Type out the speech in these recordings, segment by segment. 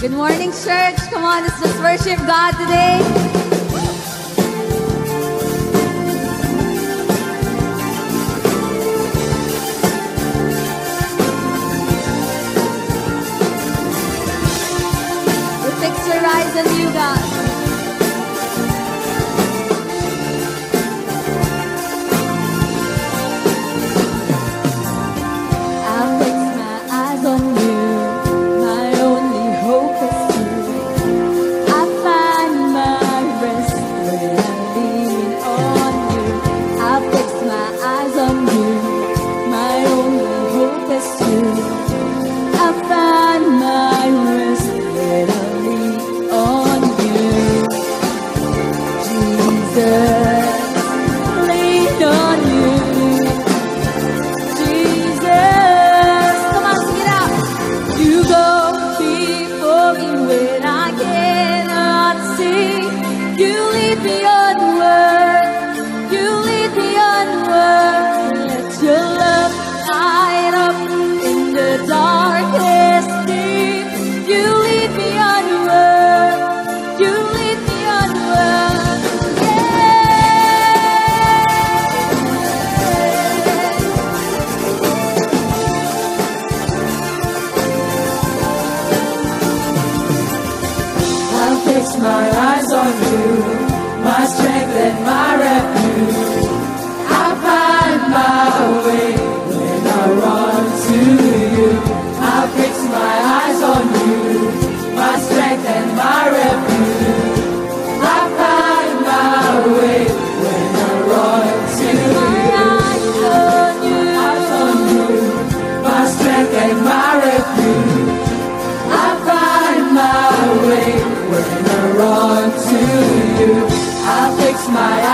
Good morning, church. Come on, let's just worship God today. fix my eyes on you, my strength and my refuge. I find my way when I run to you. I fix my eyes on you, my strength and my refuge. I find my way when I run to you. My eyes on you, my strength and my my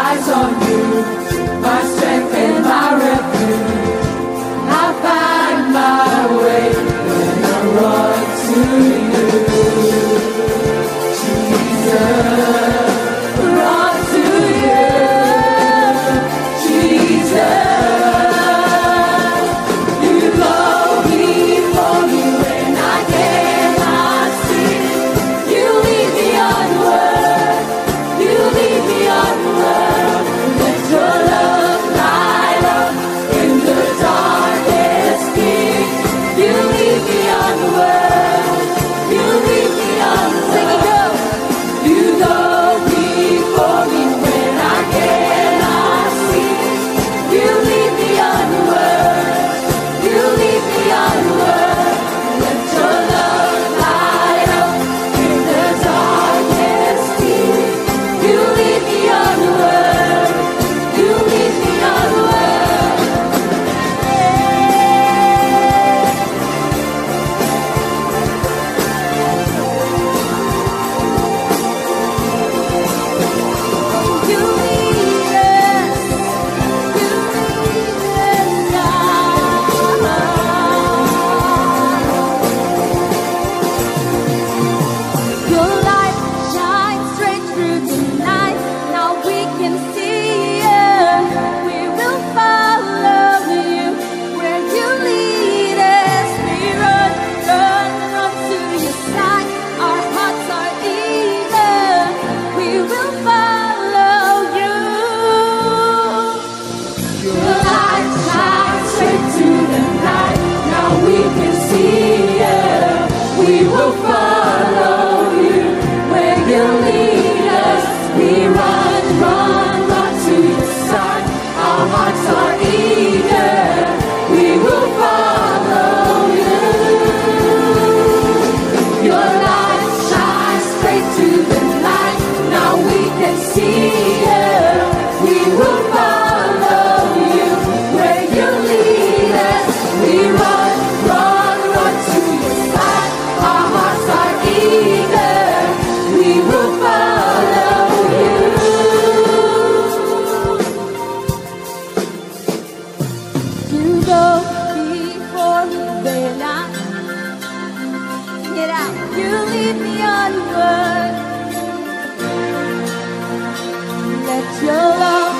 beyond the world. out. You me. Let your love.